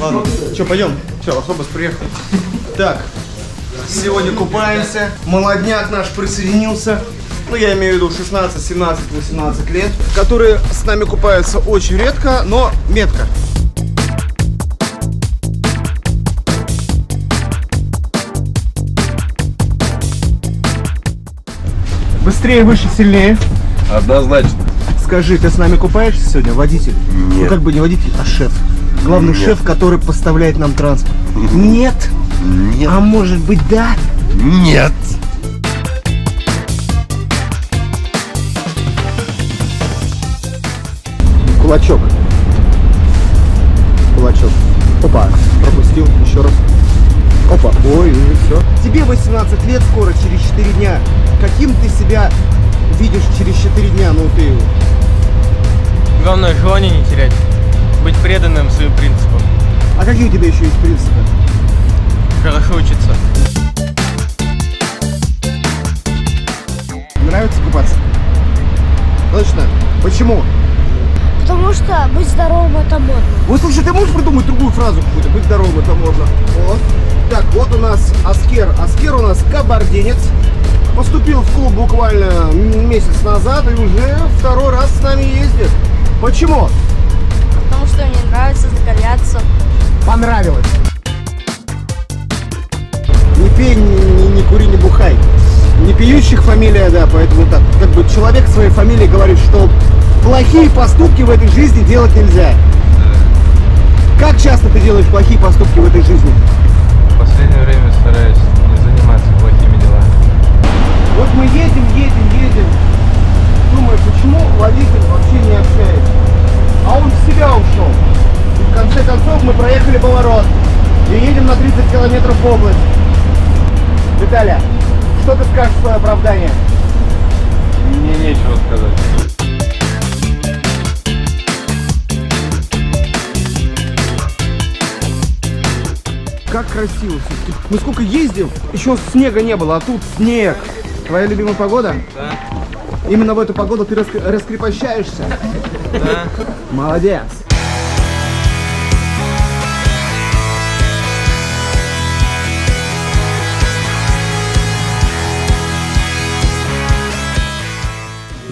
Ладно, что, пойдем? Все, автобус приехал. Так, сегодня купаемся. Молодняк наш присоединился. Ну, я имею в виду 16, 17, 18 лет. Которые с нами купаются очень редко, но метко. Быстрее, выше, сильнее. Однозначно. Скажи, ты с нами купаешься сегодня, водитель? Ну Нет. как бы не водитель, а шеф. Главный Нет. шеф, который поставляет нам транспорт. Нет. Нет. А может быть да? Нет. Кулачок. Кулачок. Опа, пропустил еще раз. Опа, ой, уже все. Тебе 18 лет скоро, через 4 дня. Каким ты себя видишь через 4 дня? Ну ты Главное, желание не терять. Быть преданным своим принципам. А какие у тебя еще есть принципы? Хорошо учиться. Нравится купаться? Точно? Почему? Потому что быть здоровым это модно. Вот слушай, ты можешь придумать другую фразу какую-то? Быть здоровым это можно. Вот. Так, вот у нас Аскер. Аскер у нас кабардинец. Поступил в клуб буквально месяц назад и уже второй раз с нами ездит. Почему? Фамилия, да, поэтому так, как бы человек своей фамилией говорит, что плохие поступки в этой жизни делать нельзя. Как часто ты делаешь плохие поступки в этой жизни? В последнее время стараюсь не заниматься плохими делами. Вот мы едем, едем, едем. Думаю, почему водитель вообще не общается? А он в себя ушел. И в конце концов мы проехали поворот. И едем на 30 километров в область. Что ты скажешь в свое оправдание? Мне нечего сказать. Как красиво все. Мы сколько ездим, еще снега не было, а тут снег. Твоя любимая погода? Да, Именно в эту погоду ты раскр- раскрепощаешься. да. Молодец.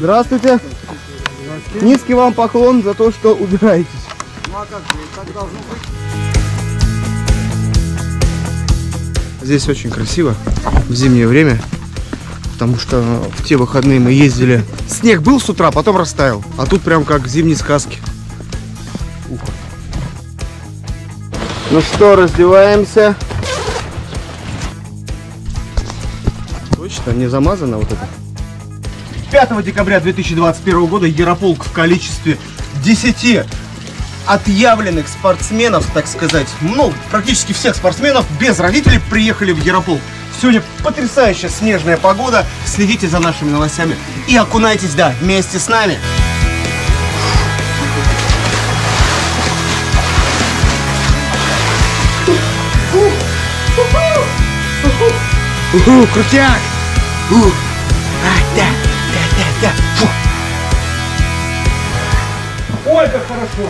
Здравствуйте. Низкий вам поклон за то, что убираетесь. Здесь очень красиво в зимнее время, потому что в те выходные мы ездили. Снег был с утра, потом растаял, а тут прям как в зимней сказке. Ух. Ну что, раздеваемся. Точно, не замазано вот это. 5 декабря 2021 года Ярополк в количестве 10 отъявленных спортсменов, так сказать, ну, практически всех спортсменов без родителей приехали в Ярополк. Сегодня потрясающая снежная погода. Следите за нашими новостями и окунайтесь, да, вместе с нами. Уху, крутяк! Ух! А, да, Ой, как хорошо!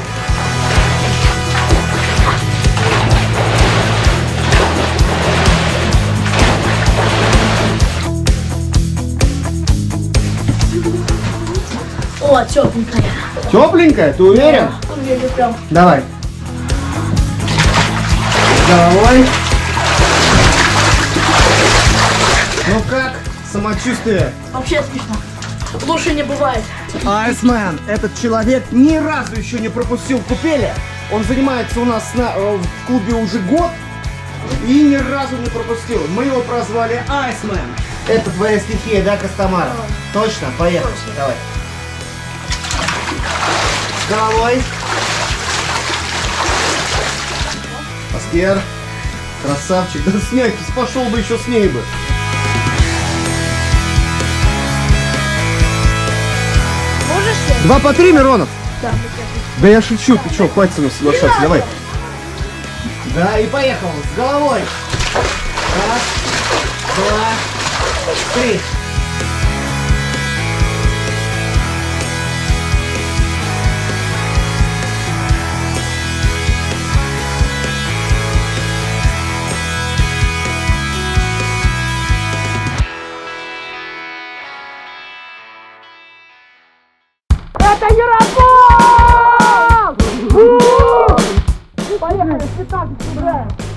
О, тепленькая. Тепленькая, ты уверен? Уверен прям. Давай. Головой. Ну как? Самочувствие. Вообще смешно. Лучше не бывает. Айсмен, этот человек ни разу еще не пропустил купели. Он занимается у нас на- э, в клубе уже год и ни разу не пропустил. Мы его прозвали Айсмен. Это твоя стихия, да, Костомар? Точно? Поехали. Точно. Давай. Головой. Аскер. Красавчик. Да с пошел бы еще с ней бы. Два по три, Миронов. Да. Да я шучу, ты что, хватит со мной соглашаться, давай. Да, и поехал, с головой. Раз, два, три.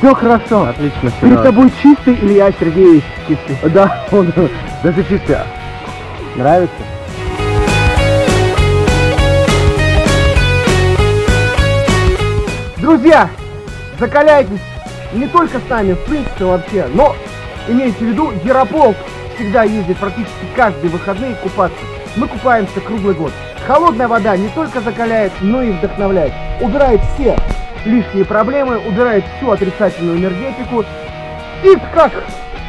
Все хорошо. Отлично. Перед тобой чистый Илья Сергеевич. Чистый. Да, он даже чистый. Нравится? Друзья, закаляйтесь не только с нами, в принципе вообще, но имейте в виду, Ярополк всегда ездит практически каждые выходные купаться. Мы купаемся круглый год. Холодная вода не только закаляет, но и вдохновляет. Убирает все лишние проблемы, убирает всю отрицательную энергетику. И, как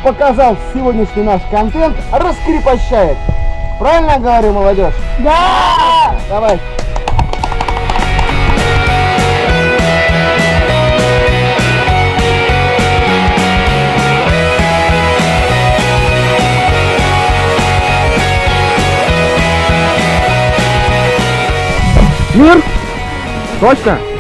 показал сегодняшний наш контент, раскрепощает. Правильно говорю, молодежь? Да! Давай. Мир? Точно?